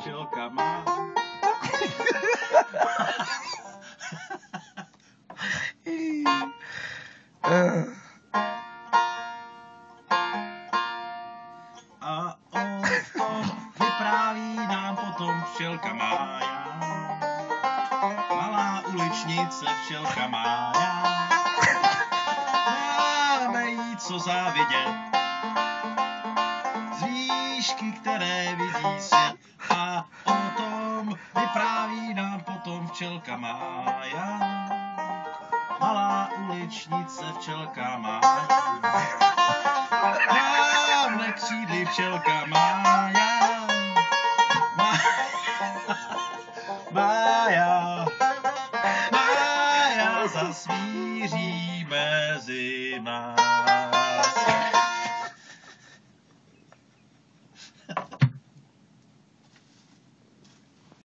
včelka má. A o tom vypráví nám potom včelka Mája. Malá uličnice včelka Mája. Máme jí co závidět. Z výšky, které vidí svět. A o tom vypráví nám potom včelka Mája. Malá uličnice včelka Mája. Mám na křídli včelka Mája. Má- Mája. Mája zasvíří mezi nás.